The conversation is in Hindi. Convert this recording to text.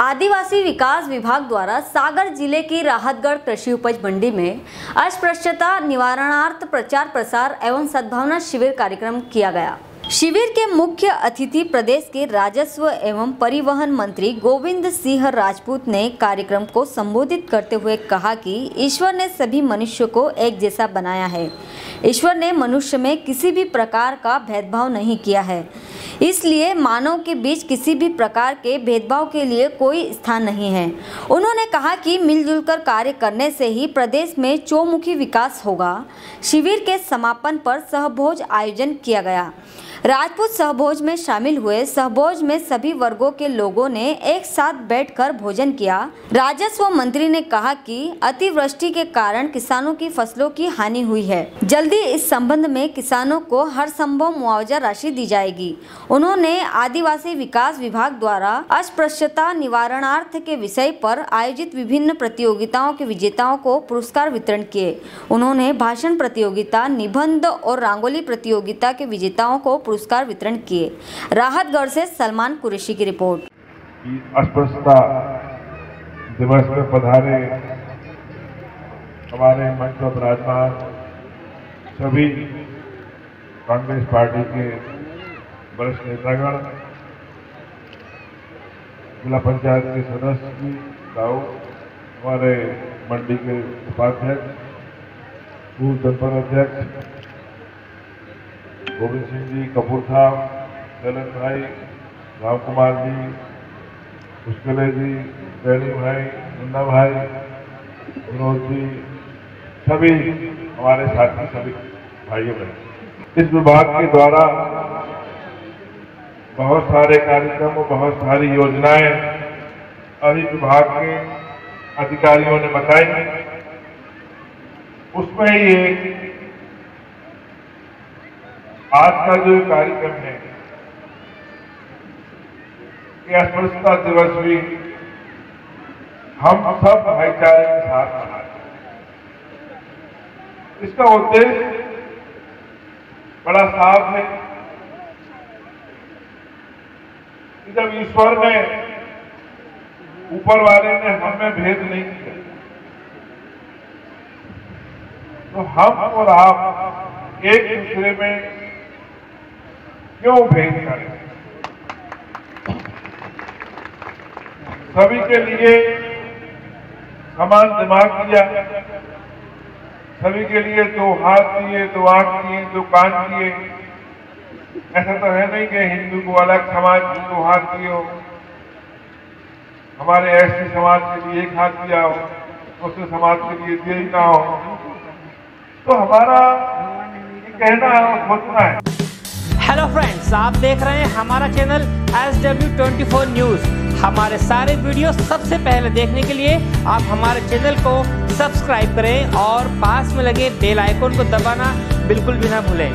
आदिवासी विकास विभाग द्वारा सागर ज़िले की राहतगढ़ कृषि उपज मंडी में अस्पृश्यता निवारणार्थ प्रचार प्रसार एवं सद्भावना शिविर कार्यक्रम किया गया। शिविर के मुख्य अतिथि प्रदेश के राजस्व एवं परिवहन मंत्री गोविंद सिंह राजपूत ने कार्यक्रम को संबोधित करते हुए कहा कि ईश्वर ने सभी मनुष्य को एक जैसा बनाया है। ईश्वर ने मनुष्य में किसी भी प्रकार का भेदभाव नहीं किया है। इसलिए मानव के बीच किसी भी प्रकार के भेदभाव के लिए कोई स्थान नहीं है। उन्होंने कहा कि मिलजुल कर कार्य करने से ही प्रदेश में चौमुखी विकास होगा। शिविर के समापन पर सहभोज आयोजन किया गया। राजपूत सहभोज में शामिल हुए सहभोज में सभी वर्गों के लोगों ने एक साथ बैठकर भोजन किया। राजस्व मंत्री ने कहा कि अतिवृष्टि के कारण किसानों की फ़सलों की हानि हुई है। जल्दी इस संबंध में किसानों को हर संभव मुआवजा राशि दी जाएगी। उन्होंने आदिवासी विकास विभाग द्वारा अस्पृश्यता निवारणार्थ के विषय पर आयोजित विभिन्न प्रतियोगिताओं के विजेताओं को पुरस्कार वितरण किए। उन्होंने भाषण प्रतियोगिता, निबंध और रंगोली प्रतियोगिता के विजेताओं को पुरस्कार वितरण किए। राहतगढ़ से सलमान कुरैशी की रिपोर्ट। अस्पृश्यता दिवस में पधारे हमारे मंच पर विराजमान सभी कांग्रेस पार्टी के वरिष्ठ नेतागण, जिला पंचायत के सदस्य जी दाऊ हमारे मंडी के उपाध्यक्ष पूर्व जनपद अध्यक्ष, गोविंद सिंह जी, कपूर साहब, ललन भाई, राम कुमार जी, पुष्कले जी डैनी भाई, मुन्ना भाई, विनोद जी, सभी हमारे साथी, सभी भाइयों बहन। इस विभाग के द्वारा बहुत सारे कार्यक्रम और बहुत सारी योजनाएँ अभी विभाग के अधिकारियों ने बताई। उसमें ये आज का जो कार्यक्रम है कि अस्पृश्यता दिवस भी हम सब भाईचारे के साथ मनाते इसका उद्देश्य बड़ा साफ़ है कि जब ईश्वर ने ऊपर वाले ने हमें भेद नहीं किया तो हम और आप एक दूसरे में क्यों भेद करें? सभी के लिए समान दिमाग दिया, सभी के लिए दो हाथ दिए, दो आँख दिए, दो कान दिए ऐसा तो है नहीं कि हिंदू को अलग समाज को दो हाथ दिए हो। हमारे ऐसे समाज के लिए एक हाथ दिया हो, दूसरे समाज के लिए दिया ही ना हो। तो हमारा कहना है और सोचना है। हेलो फ्रेंड्स आप देख रहे हैं हमारा channel S W twenty four news हमारे सारे वीडियो सबसे पहले देखने के लिए आप हमारे चैनल को सब्सक्राइब करें और पास में लगे बेल आइकन को दबाना बिल्कुल भी ना भूलें।